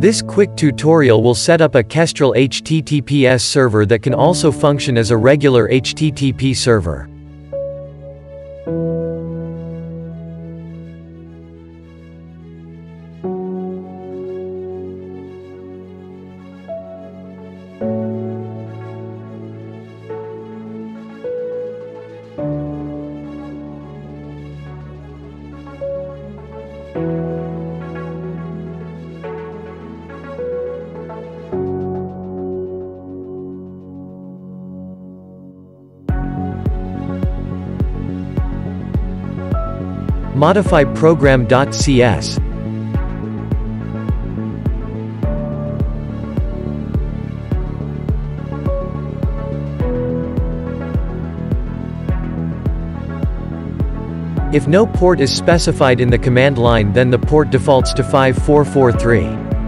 This quick tutorial will set up a Kestrel HTTPS server that can also function as a regular HTTP server. Modify program.cs. If no port is specified in the command line then the port defaults to 5443.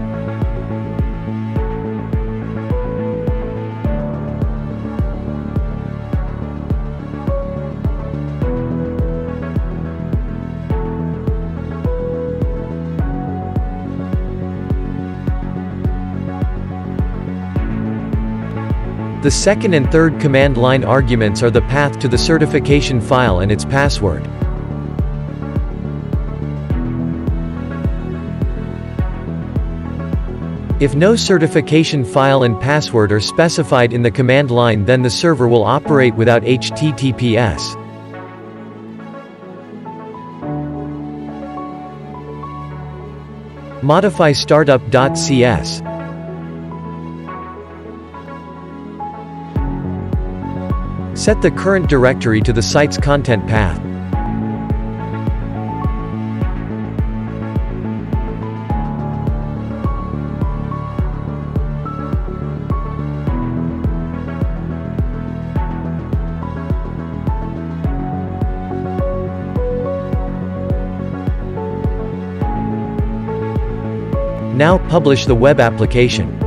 The second and third command line arguments are the path to the certification file and its password. If no certification file and password are specified in the command line then the server will operate without HTTPS. Modify startup.cs. Set the current directory to the site's content path. Now publish the web application.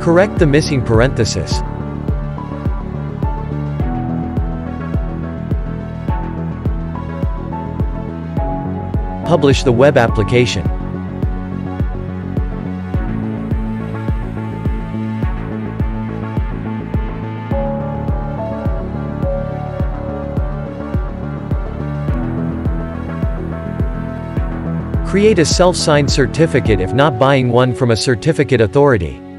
Correct the missing parenthesis. Publish the web application. Create a self-signed certificate if not buying one from a certificate authority.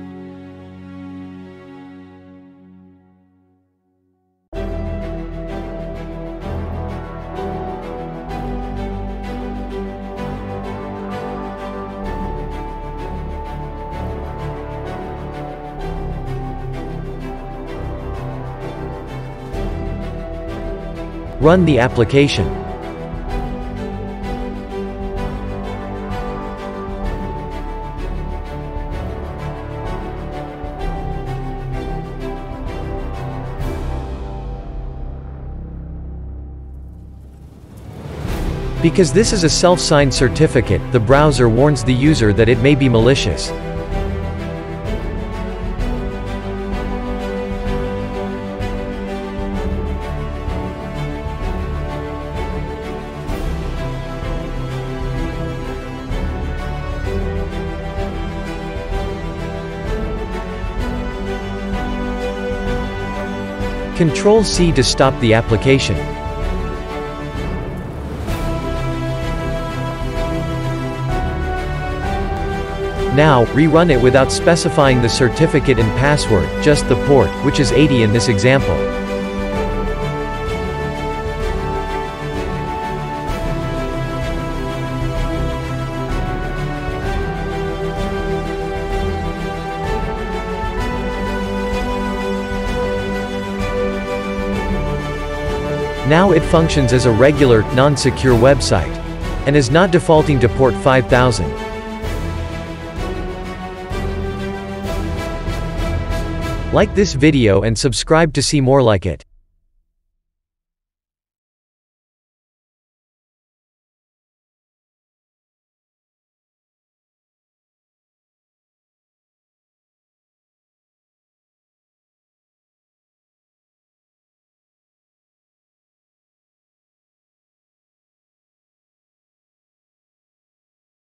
Run the application. Because this is a self-signed certificate, the browser warns the user that it may be malicious. Control C to stop the application. Now, rerun it without specifying the certificate and password, just the port, which is 80 in this example. Now it functions as a regular, non-secure website. And is not defaulting to port 5000. Like this video and subscribe to see more like it.